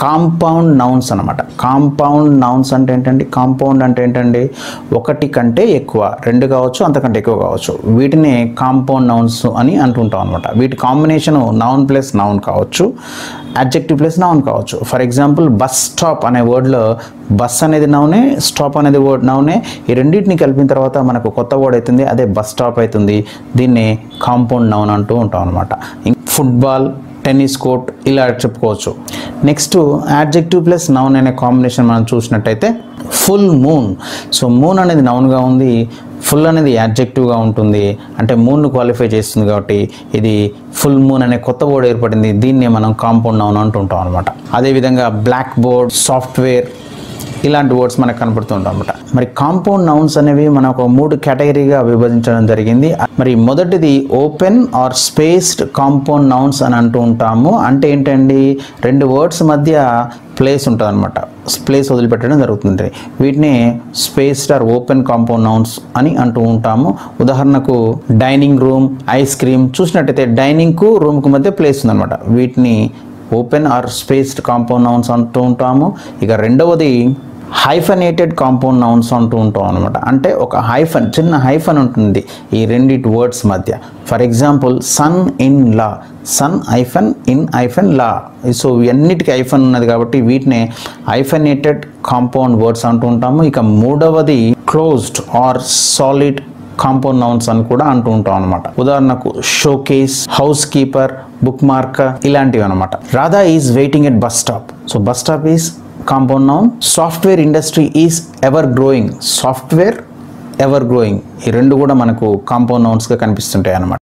Compound nouns అనమాట compound nouns అంటే ఏంటండి? కాంపౌండ్ అంటే ఏంటండి? ఒకటి కంటే ఎక్కువ. రెండు కావచ్చు అంతకంటే ఎక్కువ కావచ్చు. వీటిని కాంపౌండ్ నౌన్స్ అని అంటుంటాం అనమాట వీటి కాంబినేషన్ నౌన్ ప్లస్ నౌన్ కావచ్చు అడ్జెక్టివ్ ప్లస్ నౌన్ కావచ్చు. ఫర్ ఎగ్జాంపుల్ బస్ స్టాప్ అనే వర్డ్లో బస్ అనేది నౌనే స్టాప్ అనేది వర్డ్ నౌనే ఈ రెండింటిని కలిపిన తర్వాత మనకు కొత్త వర్డ్ అవుతుంది అదే బస్ స్టాప్ అవుతుంది. దీన్ని కాంపౌండ్ నౌన్ అంటూ ఉంటాం అనమాట ఫుట్బాల్ టెన్నిస్ కోర్ట్ ఇలా చెప్పుకోవచ్చు. నెక్స్ట్ యాడ్జెక్టివ్ ప్లస్ నౌన్ అనే కాంబినేషన్ మనం చూసినట్టయితే ఫుల్ మూన్ సో మూన్ అనేది నౌన్గా ఉంది ఫుల్ అనేది యాడ్జెక్టివ్గా ఉంటుంది. అంటే మూన్ను క్వాలిఫై చేస్తుంది కాబట్టి ఇది ఫుల్ మూన్ అనే కొత్త బోర్డు ఏర్పడింది. దీన్నే మనం కాంపౌండ్ నౌన్ అంటుంటాం అనమాట అదేవిధంగా బ్లాక్ బోర్డ్ సాఫ్ట్వేర్ ఇలాంటి వర్డ్స్ మనకు కనపడుతుంటాం అనమాట మరి కాంపౌండ్ నౌన్స్ అనేవి మనం ఒక మూడు కేటగిరీగా విభజించడం జరిగింది. మరి మొదటిది open or spaced compound nouns అని అంటూ ఉంటాము. అంటే ఏంటండి? రెండు వర్డ్స్ మధ్య ప్లేస్ ఉంటుంది అనమాట ప్లేస్ వదిలిపెట్టడం జరుగుతుంది. వీటిని spaced or open compound nouns అని అంటూ ఉంటాము. ఉదాహరణకు డైనింగ్ రూమ్ ఐస్ క్రీమ్ చూసినట్టయితే డైనింగ్కు రూమ్కు మధ్య ప్లేస్ ఉందన్నమాట వీటిని open or spaced compound nouns అంటూ ఉంటాము. ఇక రెండవది హైఫనేటెడ్ కాంపౌండ్ నౌన్స్ అంటూ ఉంటాం అనమాట అంటే ఒక హైఫన్ చిన్న హైఫన్ ఉంటుంది ఈ రెండిటి వర్డ్స్ మధ్య. For example son in law son hyphen in hyphen law so ఇవన్నిటికీ ఐఫన్ ఉన్నది కాబట్టి వీటిని ఐఫనేటెడ్ కాంపౌండ్ వర్డ్స్ అంటూ ఉంటాము. ఇక మూడవది closed or solid compound nouns అని కూడా అంటూ ఉంటాం అనమాట ఉదాహరణకు showcase house keeper book mark ఇలాంటివి అనమాట Radha is waiting at bus stop so bus stop is compound noun. Software industry is ever growing. Software ever growing. ఈ రెండు కూడా మనకు కాంపౌండ్ నౌన్స్గా కనిపిస్తుంటాయి అనమాట